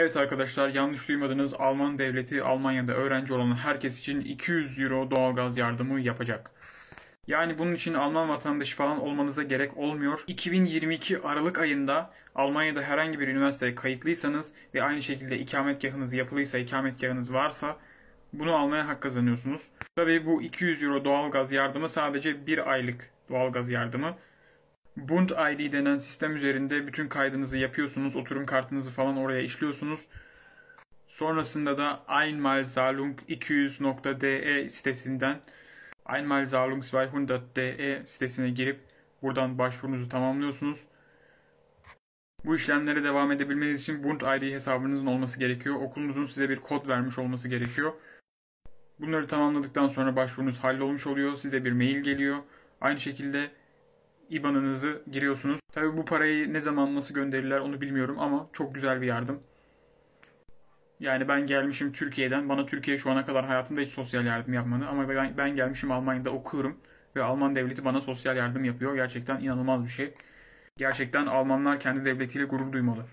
Evet arkadaşlar yanlış duymadınız. Alman devleti Almanya'da öğrenci olan herkes için 200 euro doğalgaz yardımı yapacak. Yani bunun için Alman vatandaşı falan olmanıza gerek olmuyor. 2022 Aralık ayında Almanya'da herhangi bir üniversiteye kayıtlıysanız ve aynı şekilde ikametgahınız yapılıysa, ikametgahınız varsa bunu almaya hak kazanıyorsunuz. Tabii bu 200 euro doğalgaz yardımı sadece bir aylık doğalgaz yardımı. Bund ID denen sistem üzerinde bütün kaydınızı yapıyorsunuz. Oturum kartınızı falan oraya işliyorsunuz. Sonrasında da Einmalzahlung 200.de sitesinden Einmalzahlung 200.de sitesine girip buradan başvurunuzu tamamlıyorsunuz. Bu işlemlere devam edebilmeniz için Bund ID hesabınızın olması gerekiyor. Okulunuzun size bir kod vermiş olması gerekiyor. Bunları tamamladıktan sonra başvurunuz hallolmuş oluyor. Size bir mail geliyor. Aynı şekilde IBAN'ınızı giriyorsunuz. Tabii bu parayı ne zaman nasıl gönderirler onu bilmiyorum ama çok güzel bir yardım. Yani ben gelmişim Türkiye'den. Bana Türkiye şu ana kadar hayatında hiç sosyal yardım yapmadı. Ama ben, ben gelmişim Almanya'da okuyorum. Ve Alman devleti bana sosyal yardım yapıyor. Gerçekten inanılmaz bir şey. Gerçekten Almanlar kendi devletiyle gurur duymalı.